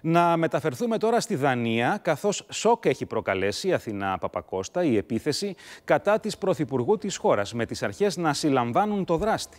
Να μεταφερθούμε τώρα στη Δανία, καθώς σοκ έχει προκαλέσει η Αθηνά Παπακώστα η επίθεση κατά της Πρωθυπουργού της χώρας, με τις αρχές να συλλαμβάνουν το δράστη.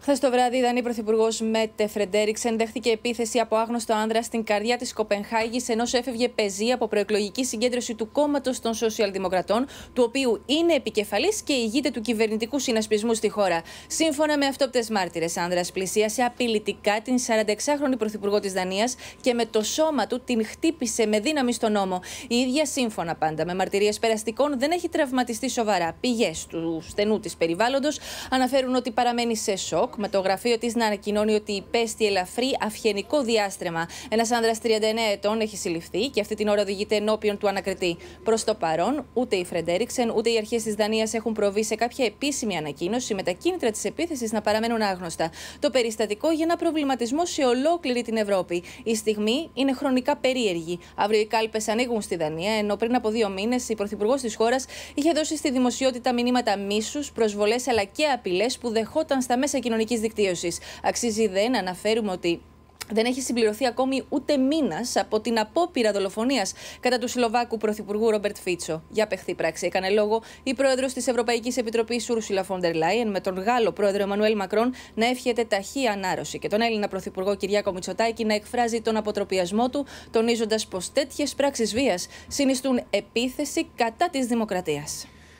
Χθες το βράδυ, η Δανή Πρωθυπουργός Μέτε Φρεντέριξεν δέχτηκε επίθεση από άγνωστο άνδρα στην καρδιά της Κοπενχάγης, ενώ έφευγε πεζή από προεκλογική συγκέντρωση του κόμματος των Σοσιαλδημοκρατών, του οποίου είναι επικεφαλής και ηγείται του κυβερνητικού συνασπισμού στη χώρα. Σύμφωνα με αυτόπτες μάρτυρες, άνδρας πλησίασε απειλητικά την 46χρονη Πρωθυπουργό της Δανίας και με το σώμα του την χτύπησε με δύναμη στον νόμο. Η ίδια, σύμφωνα πάντα με μαρτυρίες περαστικών, δεν έχει τραυματιστεί σοβαρά. Πηγές του στενού της περιβάλλοντος αναφέρουν ότι παραμένει σε σοκ με το γραφείο της να ανακοινώνει ότι υπέστη ελαφρύ αυγενικό διάστρεμα. Ένας άνδρας 39 ετών έχει συλληφθεί και αυτή την ώρα οδηγείται ενώπιον του ανακριτή. Προς το παρόν, ούτε η Φρεντέριξεν ούτε οι αρχές της Δανίας έχουν προβεί σε κάποια επίσημη ανακοίνωση με τα κίνητρα της επίθεσης να παραμένουν άγνωστα. Το περιστατικό για ένα προβληματισμό σε ολόκληρη την Ευρώπη. Η στιγμή είναι χρονικά περίεργη. Αύριο οι κάλπες ανοίγουν στη Δανία, ενώ πριν από δύο μήνες η πρωθυπουργός της χώρας είχε δώσει στη δημοσιότητα μηνύματα μίσους, προσβολές αλλά και απειλές που δεχόταν στα μέσα κοινωνικής δικτύωσης. Αξίζει δε να αναφέρουμε ότι δεν έχει συμπληρωθεί ακόμη ούτε μήνας από την απόπειρα δολοφονίας κατά του Σλοβάκου Πρωθυπουργού Ρόμπερτ Φίτσο. Για παιχτή πράξη έκανε λόγο η πρόεδρος της Ευρωπαϊκής Επιτροπής Ούρσουλα Φόντερ Λάιεν με τον Γάλλο πρόεδρο Εμμανουέλ Μακρόν να εύχεται ταχύ ανάρρωση και τον Έλληνα Πρωθυπουργό Κυριάκο Μητσοτάκη να εκφράζει τον αποτροπιασμό του, τονίζοντας πως τέτοιες πράξεις βίας συνιστούν επίθεση κατά της δημοκρατίας.